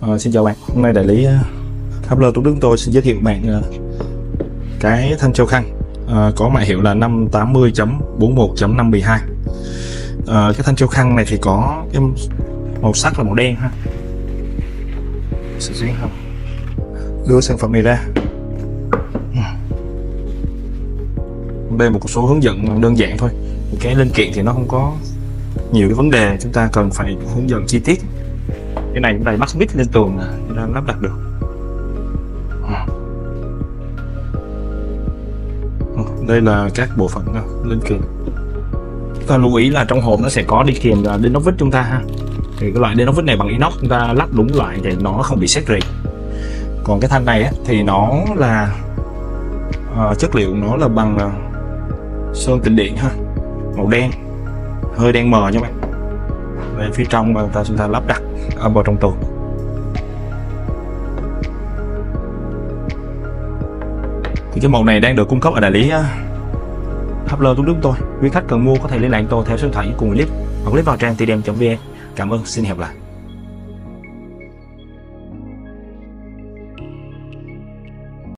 À, xin chào bạn, hôm nay đại lý uh, Lơ Tú Đức tôi xin giới thiệu bạn ờ, cái thanh châu khăn. À, có mã hiệu là 580.41.512 à, Cái thanh châu khăn này thì có cái màu sắc là màu đen ha. Sẽ duyên không? Đưa sản phẩm này ra. Đây một số hướng dẫn đơn giản thôi. Cái linh kiện thì nó không có nhiều cái vấn đề. Chúng ta cần phải hướng dẫn chi tiết cái này chúng ta bắt mít lên tường à, chúng ta lắp đặt được. Ừ. Ừ, đây là các bộ phận à, lên kiện chúng ta lưu ý là trong hộp nó sẽ có đi kèm là đinh ốc vít chúng ta ha. Thì cái loại đinh ốc vít này bằng inox chúng ta lắp đúng loại thì nó không bị xét rỉ còn cái thanh này á, thì nó là à, chất liệu nó là bằng à, sơn tĩnh điện ha màu đen hơi đen mờ nha bạn về phía trong mà ta chúng ta lắp đặt ở vào trong tường. Thì cái màu này đang được cung cấp ở đại lý à, hấp lơ tuấn tôi quý khách cần mua có thể liên lạc tôi theo số điện thoại cùng clip hoặc clip vào trang tdm vn cảm ơn, xin hẹn gặp lại.